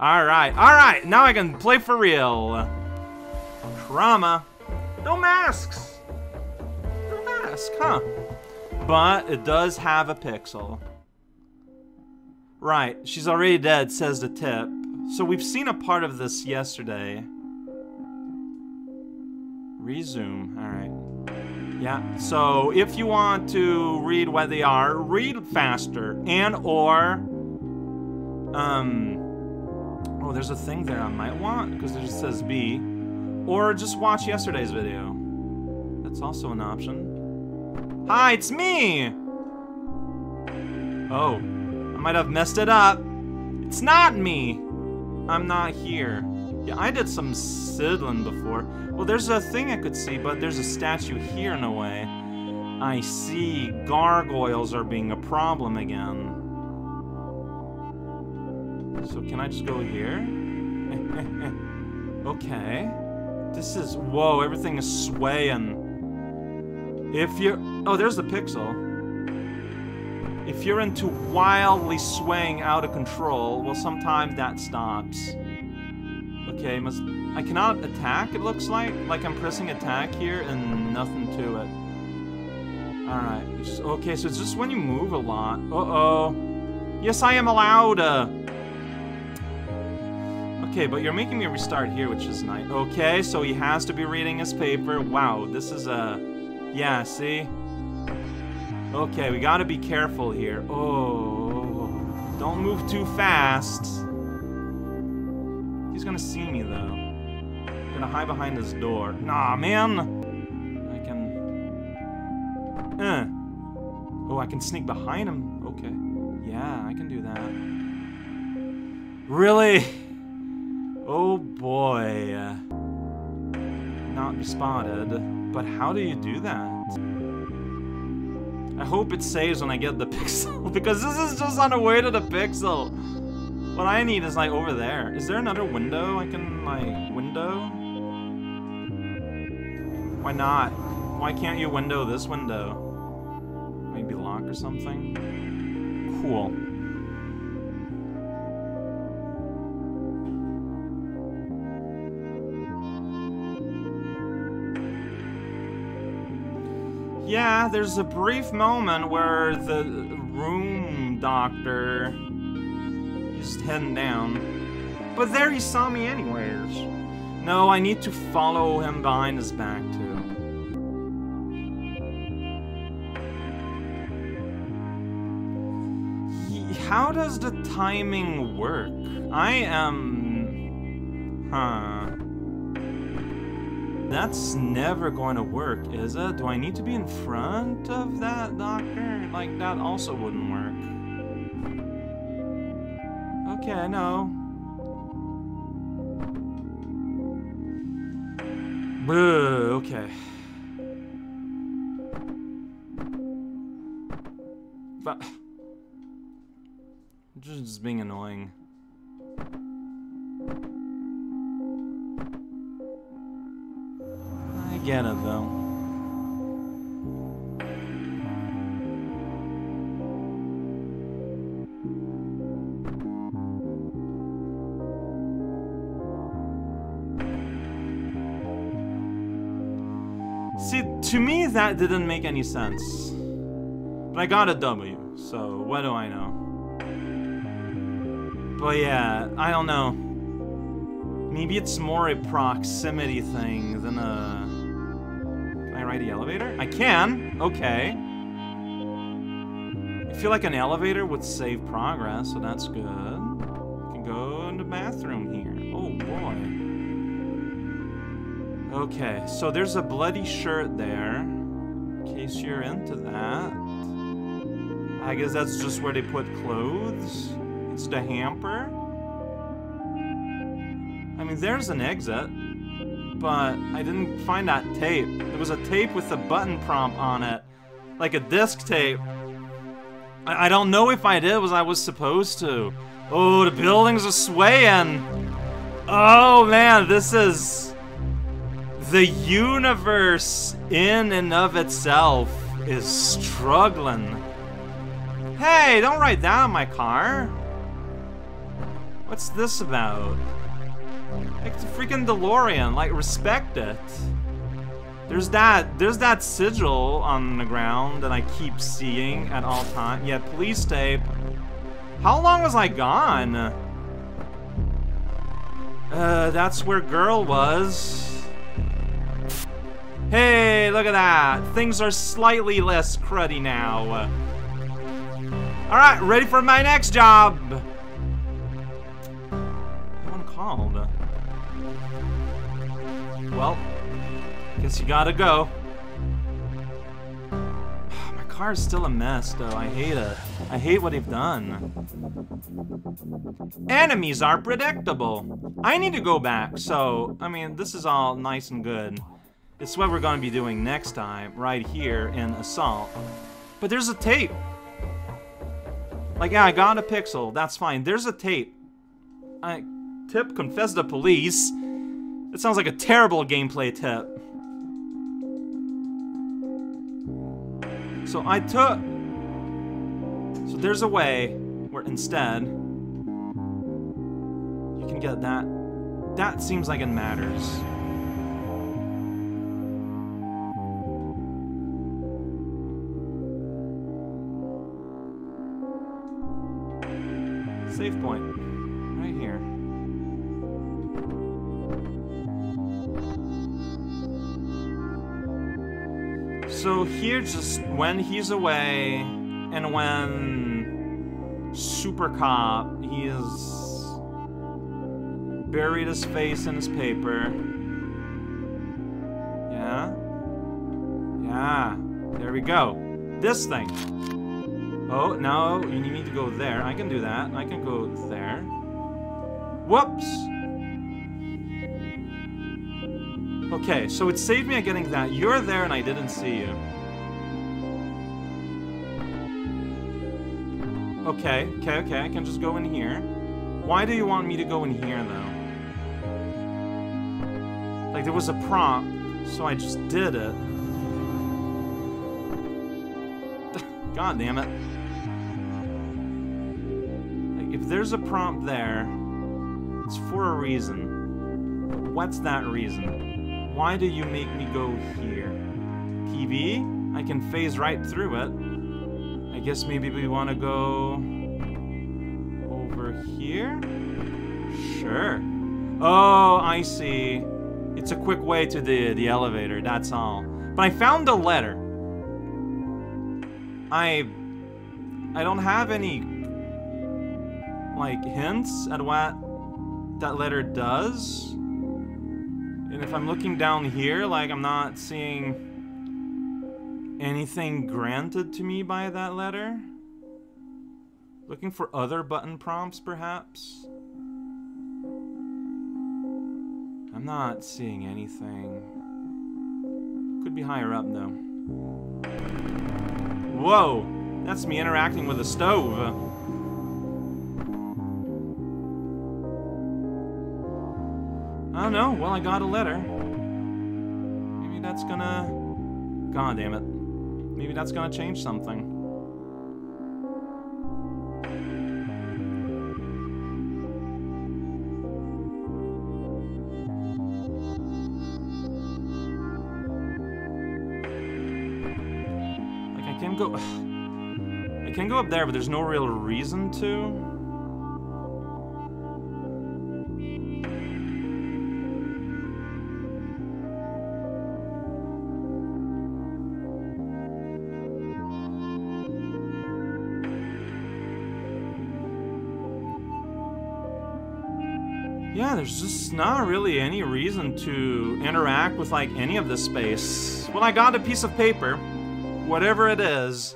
Alright, alright, now I can play for real. Trauma. No masks! No mask, huh? But it does have a pixel. Right, she's already dead, says the tip. So we've seen a part of this yesterday. Resume, alright. Yeah, so if you want to read what they are, read faster. And or, um, oh, there's a thing there I might want, because it just says B. Or just watch yesterday's video. That's also an option. Hi, it's me! Oh, I might have messed it up. It's not me! I'm not here. Yeah, I did some sidling before. Well, there's a thing I could see, but there's a statue here in a way. I see gargoyles are being a problem again. So can I just go here? okay. This is... Whoa, everything is swaying. If you're... Oh, there's the pixel. If you're into wildly swaying out of control, well, sometimes that stops. Okay, must... I cannot attack, it looks like. Like I'm pressing attack here and nothing to it. Alright. Okay, so it's just when you move a lot. Uh-oh. Yes, I am allowed. Uh... Okay, but you're making me restart here, which is nice. Okay, so he has to be reading his paper. Wow, this is a... Yeah, see? Okay, we gotta be careful here. Oh, don't move too fast. He's gonna see me, though. I'm gonna hide behind this door. Nah, man! I can... Uh. Oh, I can sneak behind him. Okay. Yeah, I can do that. Really? Oh boy. Not be spotted. But how do you do that? I hope it saves when I get the pixel, because this is just on the way to the pixel. What I need is like over there. Is there another window I can like window? Why not? Why can't you window this window? Maybe locked or something? Cool. Yeah, there's a brief moment where the room doctor is heading down. But there he saw me anyways. No, I need to follow him behind his back too. How does the timing work? I am... Huh. That's never going to work, is it? Do I need to be in front of that doctor? Like, that also wouldn't work. Okay, I know. Okay. But... Just being annoying. Though. See, to me that didn't make any sense. But I got a W, so what do I know? But yeah, I don't know. Maybe it's more a proximity thing than a... Ride the elevator? I can! Okay. I feel like an elevator would save progress, so that's good. I can go in the bathroom here. Oh boy. Okay, so there's a bloody shirt there. In case you're into that. I guess that's just where they put clothes. It's the hamper. I mean, there's an exit, but I didn't find that tape. There was a tape with a button prompt on it, like a disc tape. I, I don't know if I did was I was supposed to. Oh, the buildings are swaying. Oh man, this is the universe in and of itself is struggling. Hey, don't write that on my car. What's this about? It's a freaking DeLorean, like respect it. There's that, there's that sigil on the ground that I keep seeing at all times. Yeah, police tape. How long was I gone? Uh, that's where girl was. Hey, look at that. Things are slightly less cruddy now. Alright, ready for my next job. Well, Guess you gotta go. My car is still a mess, though. I hate it. I hate what they've done. Enemies are predictable. I need to go back, so, I mean, this is all nice and good. It's what we're gonna be doing next time, right here in Assault. But there's a tape. Like, yeah, I got a pixel. That's fine. There's a tape. I... Tip, confess the police. It sounds like a terrible gameplay tip. So I took... So there's a way where instead... You can get that... That seems like it matters. Save point. So here, just when he's away, and when Super Cop, he is buried his face in his paper. Yeah? Yeah. There we go. This thing. Oh, no, you need me to go there. I can do that. I can go there. Whoops! Okay, so it saved me getting that. You're there and I didn't see you. Okay, okay, okay, I can just go in here. Why do you want me to go in here, though? Like, there was a prompt, so I just did it. God damn it. Like, if there's a prompt there, it's for a reason. What's that reason? Why do you make me go here? PV? I can phase right through it. I guess maybe we want to go... over here? Sure. Oh, I see. It's a quick way to the, the elevator, that's all. But I found a letter. I... I don't have any... like, hints at what that letter does. And if I'm looking down here, like, I'm not seeing anything granted to me by that letter. Looking for other button prompts, perhaps? I'm not seeing anything. Could be higher up, though. Whoa! That's me interacting with a stove. Oh no, well I got a letter. Maybe that's gonna... God damn it. Maybe that's gonna change something. Like I can go... I can go up there, but there's no real reason to. Yeah, there's just not really any reason to interact with, like, any of this space. When I got a piece of paper, whatever it is,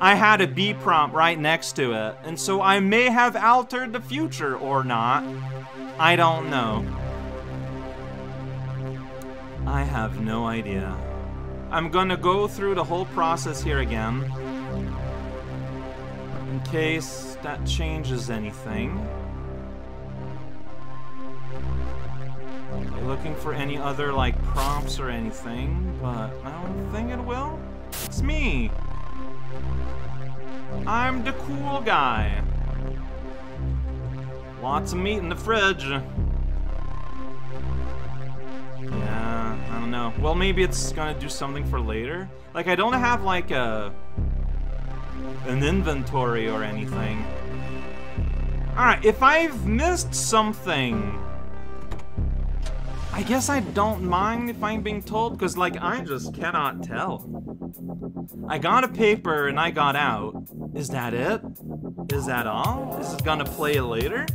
I had a B prompt right next to it, and so I may have altered the future or not. I don't know. I have no idea. I'm gonna go through the whole process here again. In case that changes anything. Looking for any other, like, prompts or anything, but I don't think it will. It's me! I'm the cool guy. Lots of meat in the fridge. Yeah, I don't know. Well, maybe it's gonna do something for later. Like, I don't have, like, a... an inventory or anything. Alright, if I've missed something... I guess I don't mind if I'm being told, because, like, I just cannot tell. I got a paper and I got out. Is that it? Is that all? Is it gonna play later?